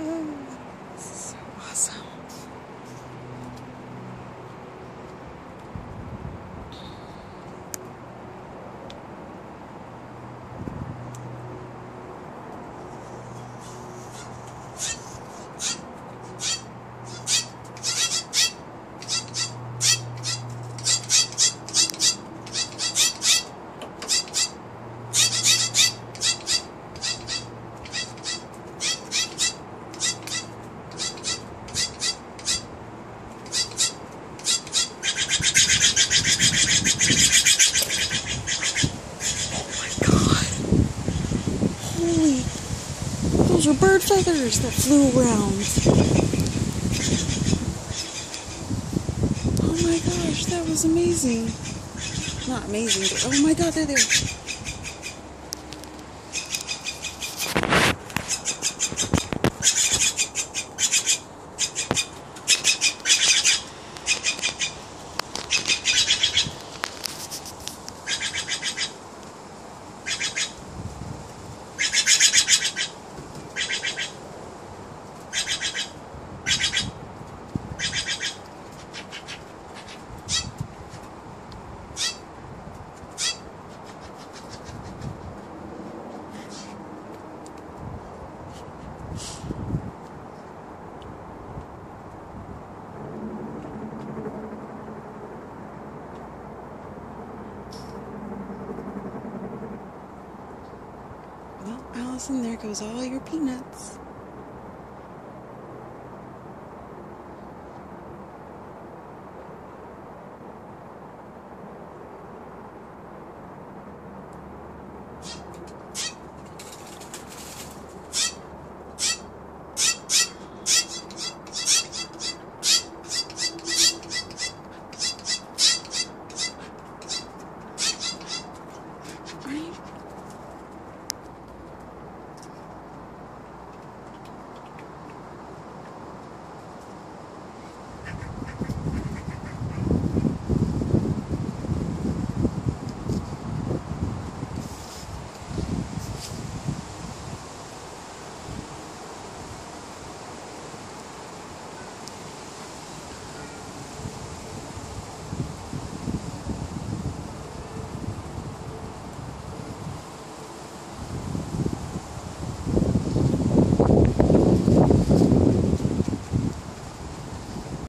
oh. Those are bird feathers that flew around. Oh my gosh, that was amazing. Not amazing, but oh my god, they're there. Allison, there goes all your peanuts.